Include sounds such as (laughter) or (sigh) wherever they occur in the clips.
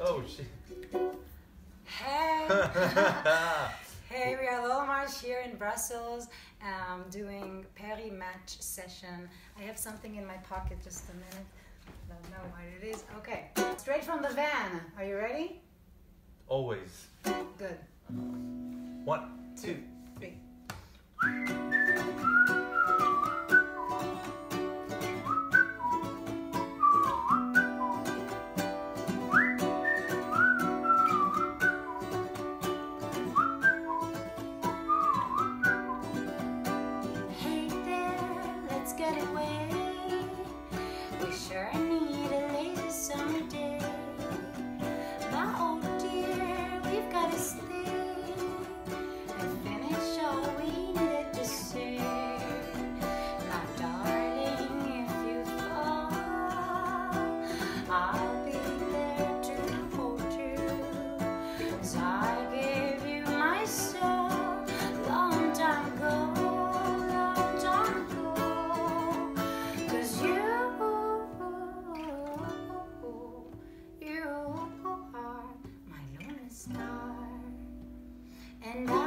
Oh shit. Hey! (laughs) hey, we are Lola Marsh here in Brussels um, doing Paris Match session. I have something in my pocket, just a minute. I don't know what it is. Okay, straight from the van. Are you ready? Always. Good. One, two. Three. get it. And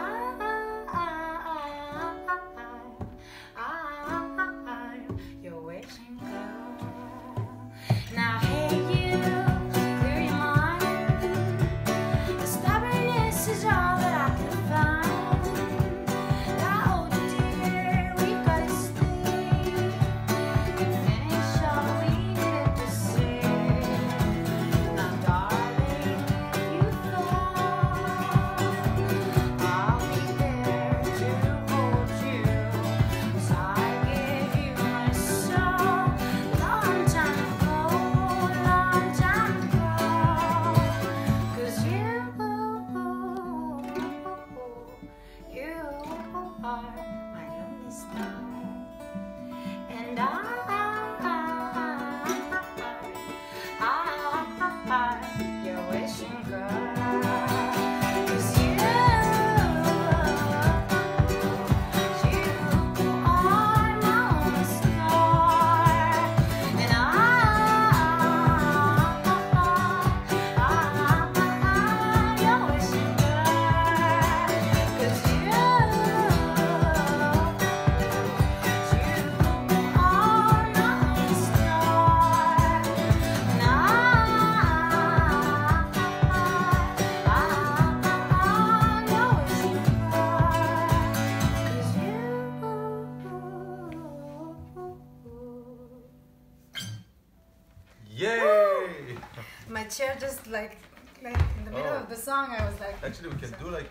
My chair just like, like in the middle Oh. of the song, I was like. Actually, we can do like.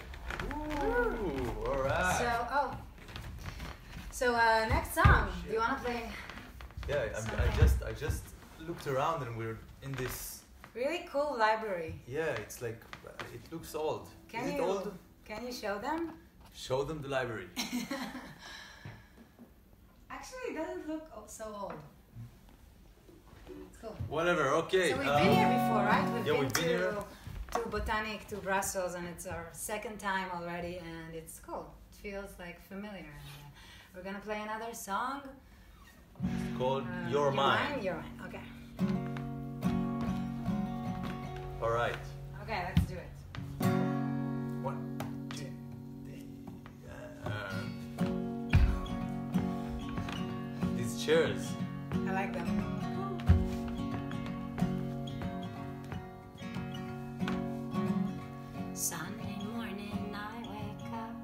Ooh, alright. So oh. So uh, next song, do you wanna play? yeah, I'm, I just I just looked around and we're in this. Really cool library. Yeah, it's like uh, it looks old. Can Is it you old? can you show them? Show them the library. (laughs) Actually, it doesn't look so old. Cool. Whatever. Okay. So we've um, been here before, right? We've yeah, been we've been to here. to Botanic, to Brussels, and it's our second time already, and it's cool. It feels like familiar. We're gonna play another song. It's called Uh, Your Mind. Your mind. Okay. All right. Okay, let's do it. One, two, three. Uh, these chairs. I like them. Sunday morning, I wake up.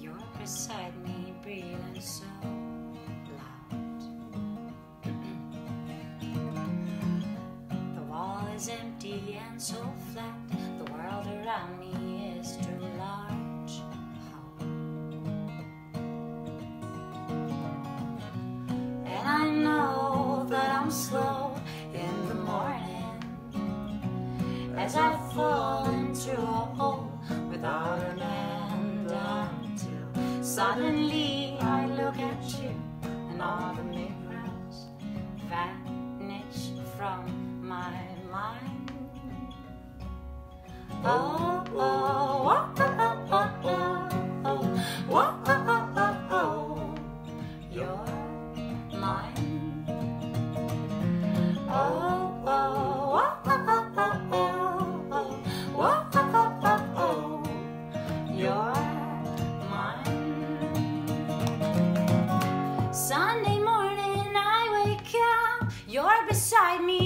You're beside me, breathing so loud. the wall is empty and so flat. The world around me is too large. And I know that I'm slow as I fall into a hole without an end until suddenly I look at you and all the mirrors vanish from my mind. Oh, oh. Beside me,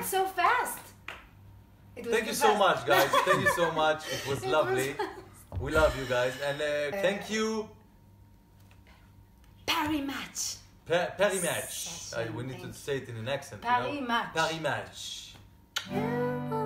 it so fast. It was Thank you too so much, guys. Thank you so (laughs) much. It was It lovely. fast. We love you guys. And uh, thank you, Paris match. Pa- Paris Match. Uh, we need to say it in an accent. Paris you know? Match. Paris Match.